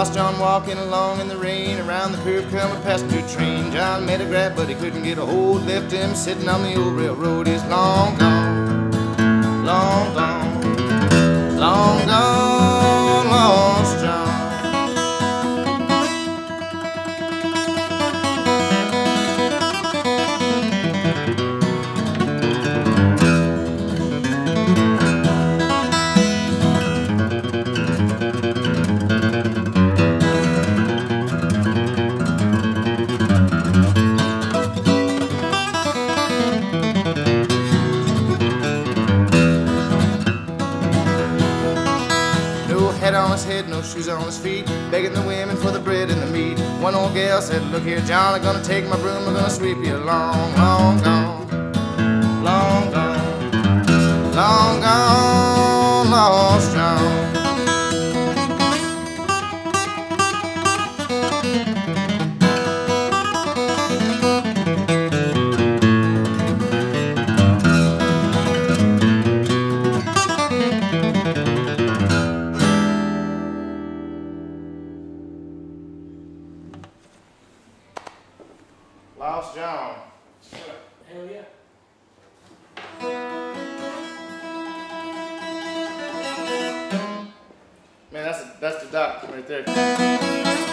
Lost John walking along in the rain. Around the curve come a passenger train. John made a grab, but he couldn't get a hold. Left him sitting on the old railroad. He's long gone, long gone, long gone, on his head, no shoes on his feet, begging the women for the bread and the meat. One old gal said, Look here, John, I'm gonna take my broom, I'm gonna sweep you long, long gone, long gone, long Lost John. Hell yeah. Man, that's a, that's the doc right there.